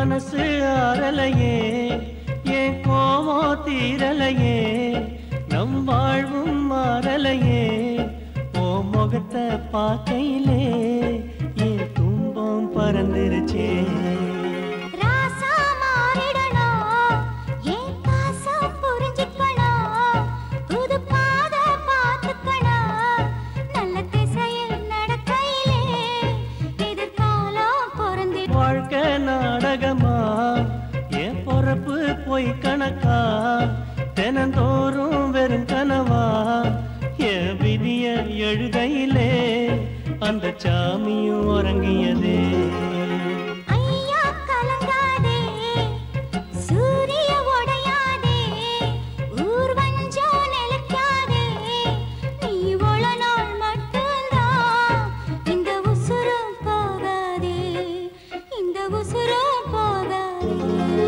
மனசு ஆறலையே என் கோவம் தீரலையே நம் வாழ்வும் மாறலையே ஓ முகத்தை பார்க்கையிலே என் துன்பம் பறந்துருச்சே. ராசா பொய் கணக்கா? தினந்தோறும் வெறும் கனவா? என் விதிய எழுதையிலே அந்த சாமியும் உறங்கிய